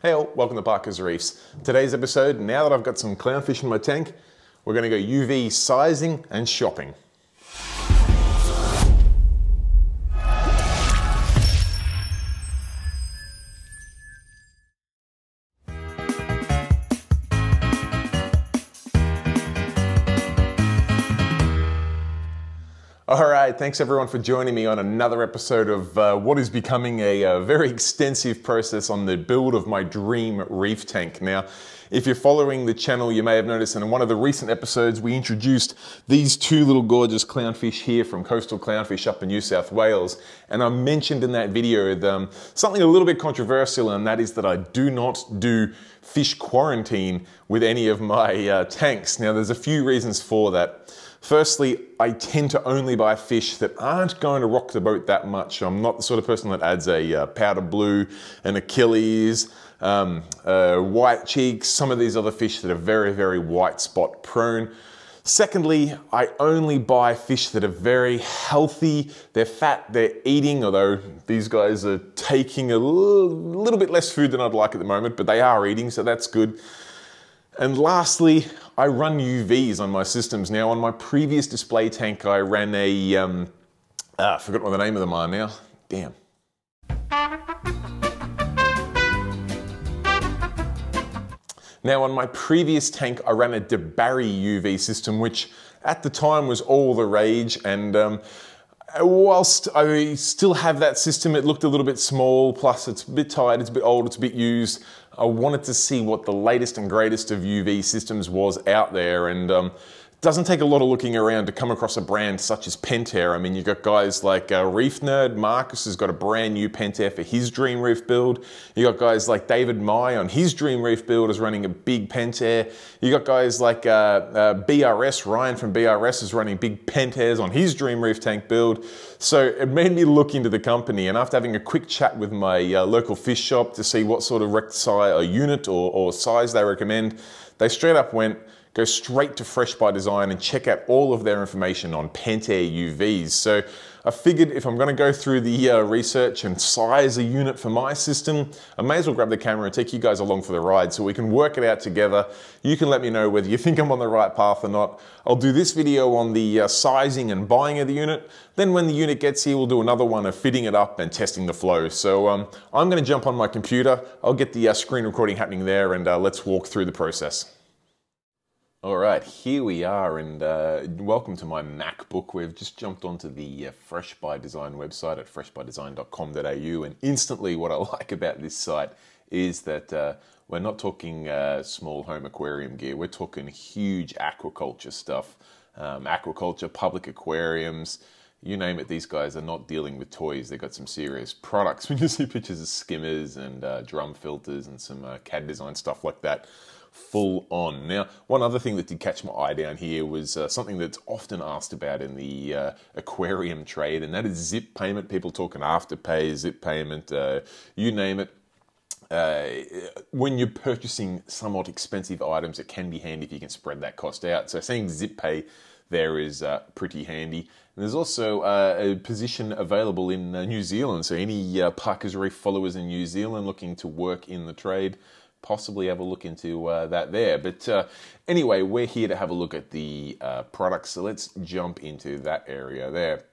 Hey all, welcome to Parker's Reefs. Today's episode, now that I've got some clownfish in my tank, we're gonna go UV sizing and shopping. Thanks everyone for joining me on another episode of uh, what is becoming a, a, very extensive process on the build of my dream reef tank. Now, if you're following the channel, you may have noticed in one of the recent episodes, we introduced these two little gorgeous clownfish here from Coastal Clownfish up in New South Wales. And I mentioned in that video um, something a little bit controversial, and that is that I do not do fish quarantine with any of my uh, tanks. Now, there's a few reasons for that. Firstly, I tend to only buy fish that aren't going to rock the boat that much. I'm not the sort of person that adds a uh, powder blue, an Achilles, um, uh, white cheeks, some of these other fish that are very, very white spot prone. Secondly, I only buy fish that are very healthy. They're fat, they're eating, although these guys are taking a little, little bit less food than I'd like at the moment, but they are eating, so that's good. And lastly, I run UVs on my systems. Now, on my previous display tank, I ran a, um, ah, I forgot what the name of them are now. Damn. Now, on my previous tank, I ran a DeBary UV system, which at the time was all the rage. And um, whilst I still have that system, it looked a little bit small, plus it's a bit tired, it's a bit old, it's a bit used. I wanted to see what the latest and greatest of UV systems was out there. And um, doesn't take a lot of looking around to come across a brand such as Pentair. I mean, you've got guys like uh, Reef Nerd, Marcus has got a brand new Pentair for his Dream Reef build. You got guys like David Mai on his Dream Reef build is running a big Pentair. You got guys like uh, uh, BRS, Ryan from BRS is running big Pentairs on his Dream Reef tank build. So it made me look into the company and after having a quick chat with my uh, local fish shop to see what sort of rect size, unit or, or size they recommend, they straight up went, go straight to Fresh by Design and check out all of their information on Pentair UVs. So I figured if I'm going to go through the uh, research and size a unit for my system, I may as well grab the camera and take you guys along for the ride so we can work it out together. You can let me know whether you think I'm on the right path or not. I'll do this video on the uh, sizing and buying of the unit. Then when the unit gets here, we'll do another one of fitting it up and testing the flow. So um, I'm going to jump on my computer. I'll get the uh, screen recording happening there and uh, let's walk through the process. All right, here we are, and uh, welcome to my MacBook. We've just jumped onto the uh, Fresh by Design website at freshbydesign.com.au, and instantly, what I like about this site is that uh, we're not talking uh, small home aquarium gear. We're talking huge aquaculture stuff, um, aquaculture, public aquariums. You name it, these guys are not dealing with toys. They've got some serious products. When you see pictures of skimmers and uh, drum filters and some uh, CAD design stuff like that, full on. Now, one other thing that did catch my eye down here was uh, something that's often asked about in the uh, aquarium trade, and that is zip payment. People talking afterpay, zip payment, uh, you name it. Uh, when you're purchasing somewhat expensive items, it can be handy if you can spread that cost out. So, seeing zip pay there is uh, pretty handy. And there's also uh, a position available in New Zealand. So, any Parker's Reef followers in New Zealand looking to work in the trade, possibly have a look into uh, that there. But uh, anyway, we're here to have a look at the uh, products, so let's jump into that area there.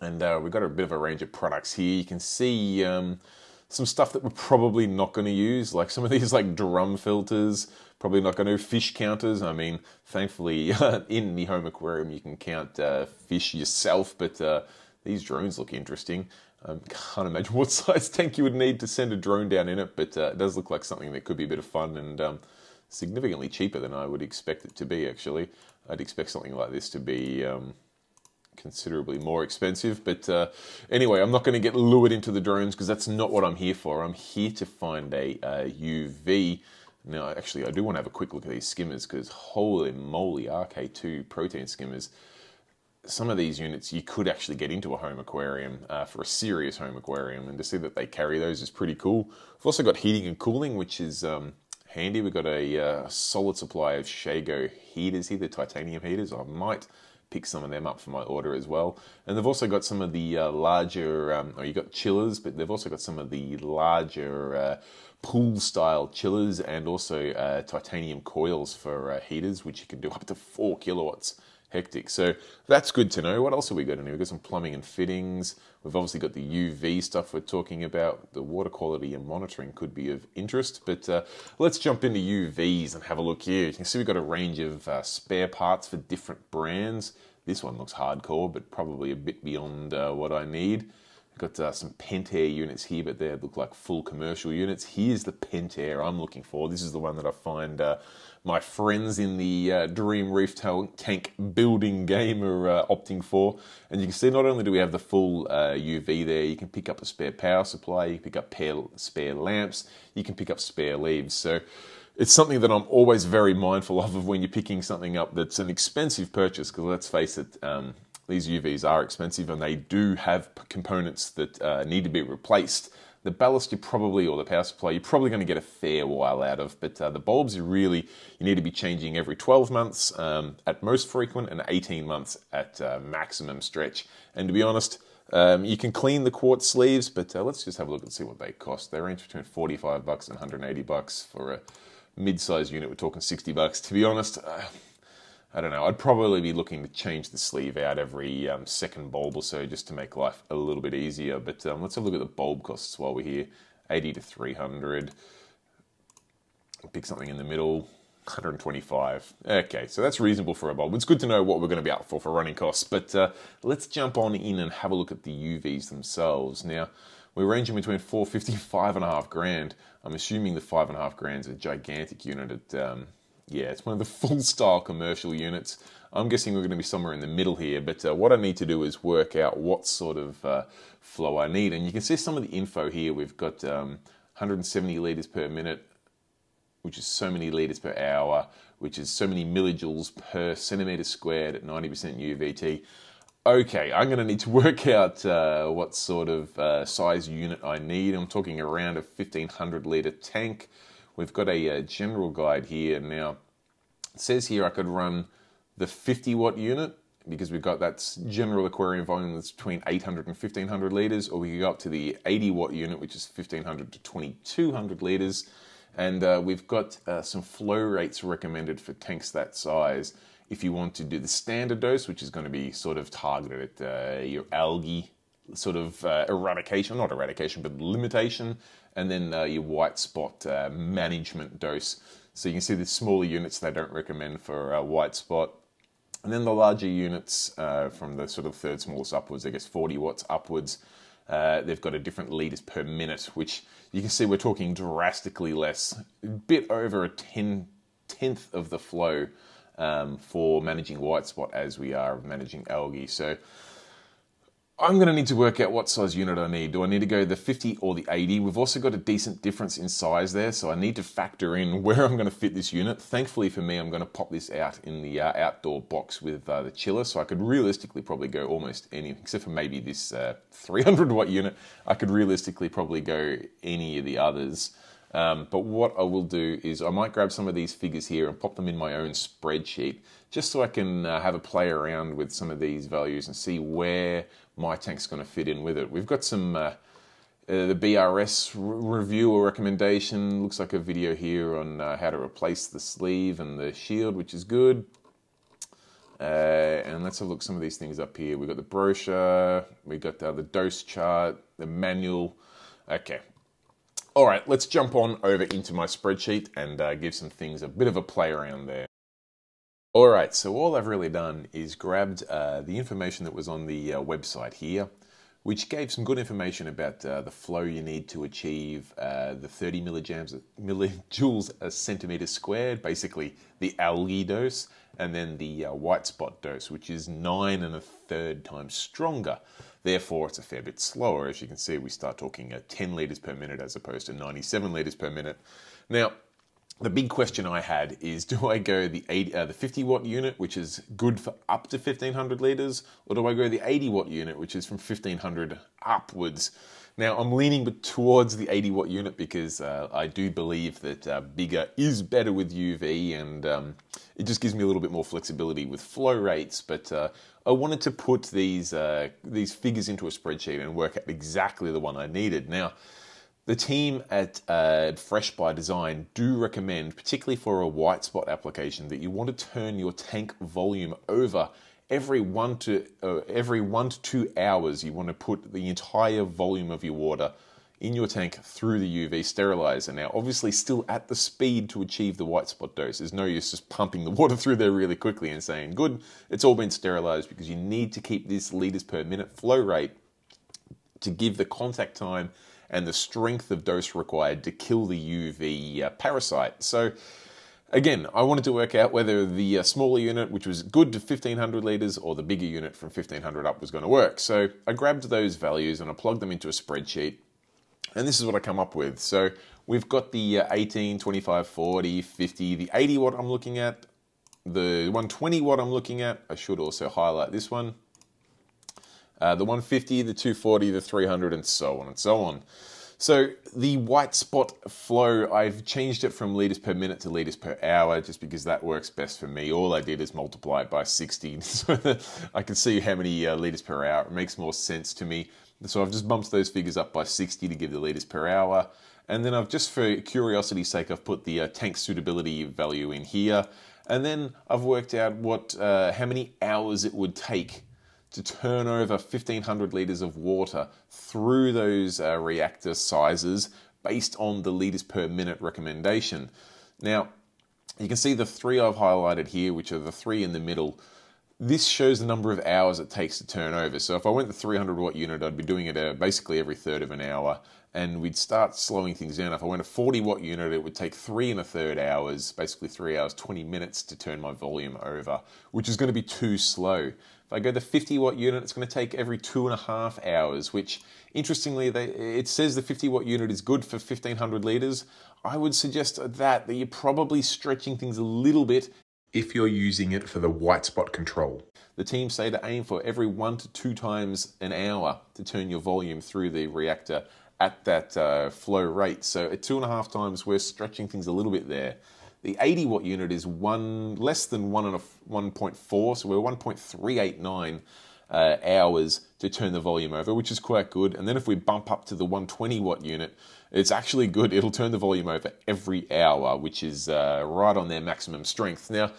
And uh, we've got a bit of a range of products here. You can see um, some stuff that we're probably not going to use, like some of these like drum filters, probably not going to fish counters. I mean, thankfully in the home aquarium you can count uh, fish yourself, but uh, these drones look interesting. I can't imagine what size tank you would need to send a drone down in it, but uh, it does look like something that could be a bit of fun and um, significantly cheaper than I would expect it to be, actually. I'd expect something like this to be um, considerably more expensive. But uh, anyway, I'm not going to get lured into the drones because that's not what I'm here for. I'm here to find a, a UV. Now, actually, I do want to have a quick look at these skimmers because holy moly, RK2 protein skimmers some of these units you could actually get into a home aquarium uh, for a serious home aquarium, and to see that they carry those is pretty cool. We've also got heating and cooling, which is um, handy. We've got a uh, solid supply of Schego heaters here, the titanium heaters. I might pick some of them up for my order as well. And they've also got some of the uh, larger, um, or you got chillers, but they've also got some of the larger uh, pool style chillers and also uh, titanium coils for uh, heaters, which you can do up to four kilowatts hectic. So that's good to know. What else have we got in here? We've got some plumbing and fittings. We've obviously got the UV stuff we're talking about. The water quality and monitoring could be of interest, but uh, let's jump into UVs and have a look here. You can see we've got a range of uh, spare parts for different brands. This one looks hardcore, but probably a bit beyond uh, what I need. Got uh, some Pentair units here, but they look like full commercial units. Here's the Pentair I'm looking for. This is the one that I find uh, my friends in the uh, Dream Reef Tank building game are uh, opting for. And you can see not only do we have the full UV uh, there, you can pick up a spare power supply, you can pick up spare lamps, you can pick up spare sleeves. So it's something that I'm always very mindful of, of when you're picking something up that's an expensive purchase, because let's face it, um, these UVs are expensive and they do have components that uh, need to be replaced. The ballast you probably, or the power supply, you're probably going to get a fair while out of, but uh, the bulbs you really, you need to be changing every 12 months um, at most frequent and 18 months at uh, maximum stretch. And to be honest, um, you can clean the quartz sleeves, but uh, let's just have a look and see what they cost. They range between 45 bucks and 180 bucks for a mid-size unit. We're talking 60 bucks. To be honest, uh, I don't know, I'd probably be looking to change the sleeve out every um, second bulb or so just to make life a little bit easier. But um, let's have a look at the bulb costs while we're here. 80 to 300. Pick something in the middle. 125. Okay, so that's reasonable for a bulb. It's good to know what we're going to be out for for running costs. But uh, let's jump on in and have a look at the UVs themselves. Now, we're ranging between 450 and five and a half grand. I'm assuming the five and a half grand is a gigantic unit at um, yeah, it's one of the full style commercial units. I'm guessing we're going to be somewhere in the middle here, but uh, what I need to do is work out what sort of uh, flow I need. And you can see some of the info here. We've got um, 170 litres per minute, which is so many litres per hour, which is so many millijoules per centimetre squared at 90% UVT. Okay, I'm going to need to work out uh, what sort of uh, size unit I need. I'm talking around a 1500 litre tank. We've got a, a uh, general guide here. Now, it says here I could run the 50 watt unit because we've got that general aquarium volume that's between 800 and 1500 litres, or we could go up to the 80 watt unit, which is 1500 to 2200 litres. And uh, we've got uh, some flow rates recommended for tanks that size. If you want to do the standard dose, which is going to be sort of targeted at uh, your algae sort of uh, eradication, not eradication, but limitation, and then uh, your white spot uh, management dose. So you can see the smaller units they don't recommend for uh, white spot. And then the larger units uh, from the sort of third smallest upwards, I guess 40 watts upwards, uh, they've got a different liters per minute, which you can see we're talking drastically less, a bit over a ten, tenth of the flow um, for managing white spot as we are managing algae. So I'm going to need to work out what size unit I need. Do I need to go the 50 or the 80? We've also got a decent difference in size there, so I need to factor in where I'm going to fit this unit. Thankfully for me, I'm going to pop this out in the uh, outdoor box with uh, the chiller, so I could realistically probably go almost any, except for maybe this uh, 300 watt unit, I could realistically probably go any of the others. Um, but what I will do is I might grab some of these figures here and pop them in my own spreadsheet just so I can uh, have a play around with some of these values and see where my tank's going to fit in with it. We've got some, uh, uh, the BRS review or recommendation, looks like a video here on uh, how to replace the sleeve and the shield, which is good. Uh, and let's have a look some of these things up here. We've got the brochure, we've got the dose chart, the manual. Okay, all right, let's jump on over into my spreadsheet and uh, give some things a bit of a play around there. All right, so all I've really done is grabbed uh, the information that was on the uh, website here, which gave some good information about uh, the flow you need to achieve uh, the 30 millijoules, a centimeter squared, basically the algae dose, and then the uh, white spot dose, which is nine and a third times stronger. Therefore, it's a fair bit slower. As you can see, we start talking at 10 litres per minute as opposed to 97 litres per minute. Now, the big question I had is do I go the 80, uh, the 50 watt unit, which is good for up to 1500 litres, or do I go the 80 watt unit, which is from 1500 upwards? Now, I'm leaning towards the 80 watt unit because uh, I do believe that uh, bigger is better with UV and um, it just gives me a little bit more flexibility with flow rates. But uh, I wanted to put these, uh, these figures into a spreadsheet and work out exactly the one I needed. Now, the team at uh, Fresh by Design do recommend, particularly for a white spot application, that you want to turn your tank volume over every one to uh, every one to two hours. You want to put the entire volume of your water in your tank through the UV sterilizer. Now, obviously, still at the speed to achieve the white spot dose. There's no use just pumping the water through there really quickly and saying, good, it's all been sterilized because you need to keep this liters per minute flow rate to give the contact time and the strength of dose required to kill the UV uh, parasite. So, again, I wanted to work out whether the uh, smaller unit, which was good to 1500 litres, or the bigger unit from 1500 up was going to work. So, I grabbed those values and I plugged them into a spreadsheet. And this is what I come up with. So, we've got the uh, 18, 25, 40, 50, the 80 watt I'm looking at, the 120 watt I'm looking at. I should also highlight this one uh, the 150, the 240, the 300, and so on and so on. So the white spot flow, I've changed it from liters per minute to liters per hour just because that works best for me. All I did is multiply it by 60 so that I can see how many uh, liters per hour. It makes more sense to me. So I've just bumped those figures up by 60 to give the liters per hour. And then I've just, for curiosity's sake, I've put the uh, tank suitability value in here. And then I've worked out what, uh, how many hours it would take to turn over 1500 litres of water through those uh, reactor sizes based on the litres per minute recommendation. Now, you can see the three I've highlighted here, which are the three in the middle. This shows the number of hours it takes to turn over. So if I went the 300 watt unit, I'd be doing it basically every third of an hour and we'd start slowing things down. If I went a 40 watt unit, it would take three and a third hours, basically three hours, 20 minutes to turn my volume over, which is going to be too slow. If I go the 50 watt unit, it's going to take every two and a half hours, which interestingly, they, it says the 50 watt unit is good for 1500 litres. I would suggest that, that you're probably stretching things a little bit if you're using it for the white spot control. The team say to aim for every one to two times an hour to turn your volume through the reactor at that uh, flow rate. So at two and a half times, we're stretching things a little bit there. The 80 watt unit is one less than one and a 1.4, so we're 1.389 uh, hours to turn the volume over, which is quite good. And then if we bump up to the 120 watt unit, it's actually good. It'll turn the volume over every hour, which is uh, right on their maximum strength. Now,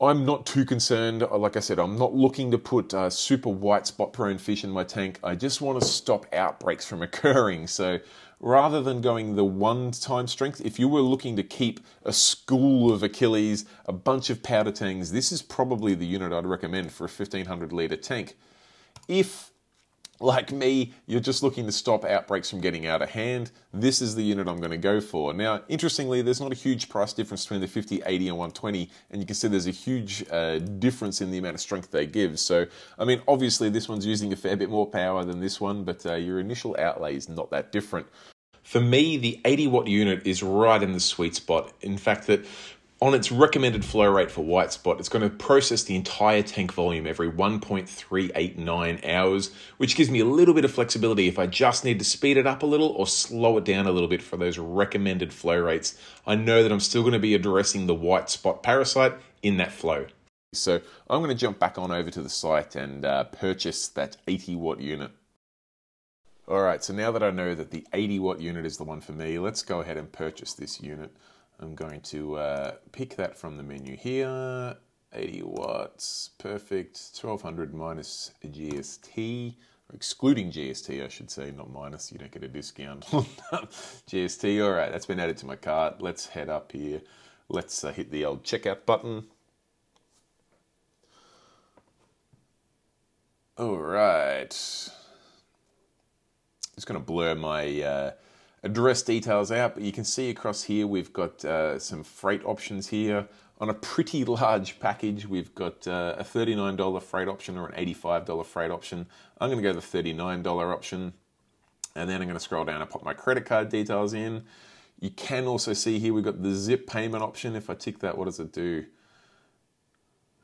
I'm not too concerned. Like I said, I'm not looking to put uh, super white spot prone fish in my tank. I just want to stop outbreaks from occurring. So rather than going the one time strength, if you were looking to keep a school of Achilles, a bunch of powder tangs, this is probably the unit I'd recommend for a 1500 litre tank. If like me, you're just looking to stop outbreaks from getting out of hand, this is the unit I'm going to go for. Now, interestingly, there's not a huge price difference between the 50, 80, and 120, and you can see there's a huge uh, difference in the amount of strength they give. So, I mean, obviously, this one's using a fair bit more power than this one, but uh, your initial outlay is not that different. For me, the 80 watt unit is right in the sweet spot. In fact, that on its recommended flow rate for white spot, it's going to process the entire tank volume every 1.389 hours, which gives me a little bit of flexibility if I just need to speed it up a little or slow it down a little bit for those recommended flow rates. I know that I'm still going to be addressing the white spot parasite in that flow. So I'm going to jump back on over to the site and uh, purchase that 80 watt unit. All right, so now that I know that the 80 watt unit is the one for me, let's go ahead and purchase this unit. I'm going to uh, pick that from the menu here. 80 watts, perfect. 1200 minus GST, excluding GST, I should say, not minus. You don't get a discount on GST. All right, that's been added to my cart. Let's head up here. Let's uh, hit the old checkout button. All right. Just going to blur my. Uh, address details out, but you can see across here we've got uh, some freight options here. On a pretty large package, we've got uh, a $39 freight option or an $85 freight option. I'm going to go the $39 option, and then I'm going to scroll down and pop my credit card details in. You can also see here we've got the zip payment option. If I tick that, what does it do?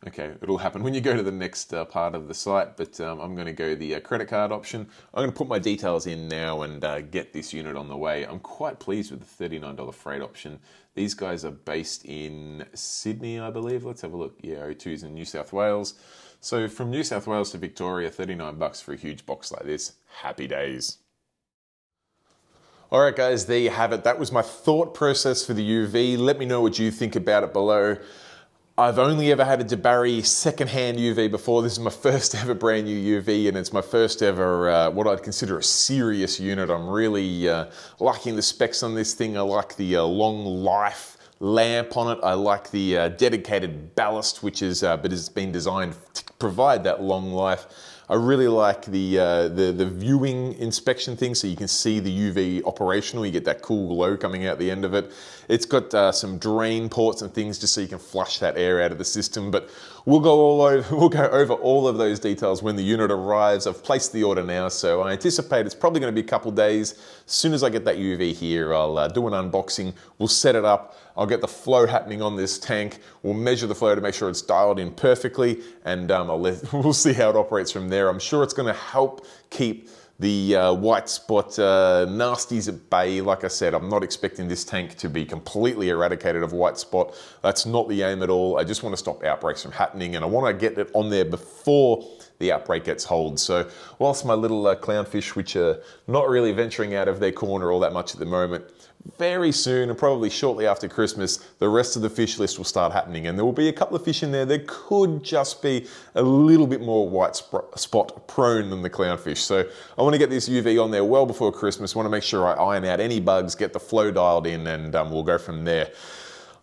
Okay, it'll happen when you go to the next uh, part of the site, but um, I'm going to go the uh, credit card option. I'm going to put my details in now and uh, get this unit on the way. I'm quite pleased with the $39 freight option. These guys are based in Sydney, I believe. Let's have a look. Yeah, O2's in New South Wales. So from New South Wales to Victoria, 39 bucks for a huge box like this. Happy days. All right, guys, there you have it. That was my thought process for the UV. Let me know what you think about it below. I've only ever had a DeBarry secondhand UV before. This is my first ever brand new UV and it's my first ever uh, what I'd consider a serious unit. I'm really uh, liking the specs on this thing. I like the uh, long life lamp on it. I like the uh, dedicated ballast which is uh, but has been designed to provide that long life. I really like the, uh, the, the viewing inspection thing so you can see the UV operational. You get that cool glow coming out the end of it. It's got uh, some drain ports and things just so you can flush that air out of the system. But we'll go all over, we'll go over all of those details when the unit arrives. I've placed the order now, so I anticipate it's probably going to be a couple days. As soon as I get that UV here, I'll uh, do an unboxing. We'll set it up. I'll get the flow happening on this tank. We'll measure the flow to make sure it's dialed in perfectly, and um, let, we'll see how it operates from there. I'm sure it's going to help keep the uh, white spot uh, nasties at bay. Like I said, I'm not expecting this tank to be completely eradicated of white spot. That's not the aim at all. I just want to stop outbreaks from happening, and I want to get it on there before the outbreak gets hold. So whilst my little uh, clownfish, which are not really venturing out of their corner all that much at the moment, very soon and probably shortly after Christmas, the rest of the fish list will start happening and there will be a couple of fish in there that could just be a little bit more white spot prone than the clownfish. So I want to get this UV on there well before Christmas. To make sure I iron out any bugs, get the flow dialed in and um, we'll go from there.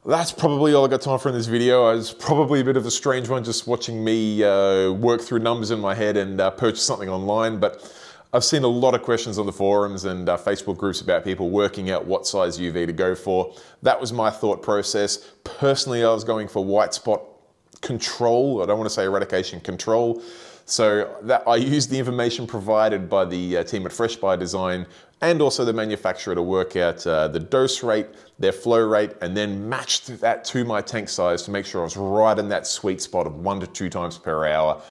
That's probably all I got time for in this video. I was probably a bit of a strange one just watching me uh, work through numbers in my head and uh, purchase something online, but I've seen a lot of questions on the forums and uh, Facebook groups about people working out what size UV to go for. That was my thought process. Personally, I was going for white spot control. I don't want to say eradication control. So that I used the information provided by the uh, team at Fresh by Design and also the manufacturer to work out uh, the dose rate, their flow rate, and then matched that to my tank size to make sure I was right in that sweet spot of one to two times per hour.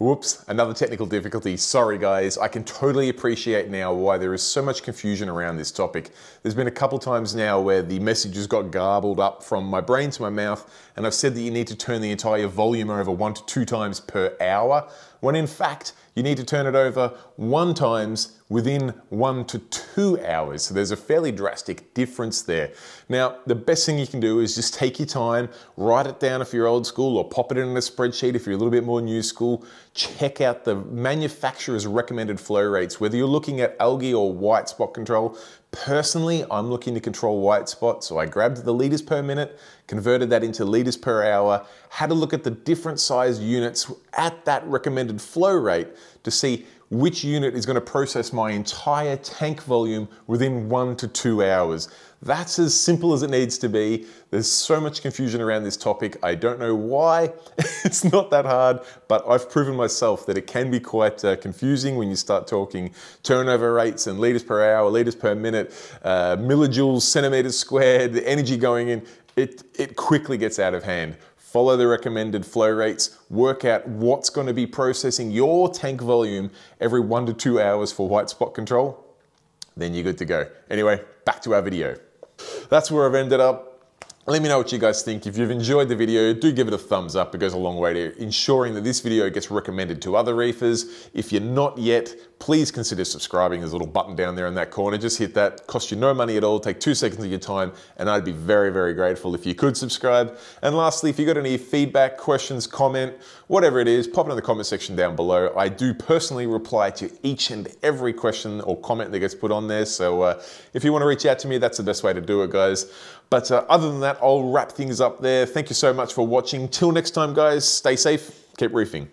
Whoops, another technical difficulty. Sorry guys, I can totally appreciate now why there is so much confusion around this topic. There's been a couple times now where the messages got garbled up from my brain to my mouth and I've said that you need to turn the entire volume over one to two times per hour, when in fact, you need to turn it over one times within one to two hours. So there's a fairly drastic difference there. Now, the best thing you can do is just take your time, write it down if you're old school, or pop it in a spreadsheet if you're a little bit more new school. Check out the manufacturer's recommended flow rates, whether you're looking at algae or white spot control. Personally, I'm looking to control white spot, so I grabbed the liters per minute, converted that into liters per hour, had a look at the different size units at that recommended flow rate to see which unit is going to process my entire tank volume within one to two hours. That's as simple as it needs to be. There's so much confusion around this topic. I don't know why. it's not that hard, but I've proven myself that it can be quite uh, confusing when you start talking turnover rates and liters per hour, liters per minute, uh, millijoules, centimeters squared, the energy going in. It, it quickly gets out of hand follow the recommended flow rates, work out what's going to be processing your tank volume every one to two hours for white spot control, then you're good to go. Anyway, back to our video. That's where I've ended up. Let me know what you guys think. If you've enjoyed the video, do give it a thumbs up. It goes a long way to ensuring that this video gets recommended to other reefers. If you're not yet, please consider subscribing. There's a little button down there in that corner. Just hit that. Cost you no money at all. Take two seconds of your time, and I'd be very, very grateful if you could subscribe. And lastly, if you've got any feedback, questions, comment, whatever it is, pop it in the comment section down below. I do personally reply to each and every question or comment that gets put on there. So uh, if you want to reach out to me, that's the best way to do it, guys. But uh, other than that, I'll wrap things up there. Thank you so much for watching. Till next time, guys, stay safe, keep reefing.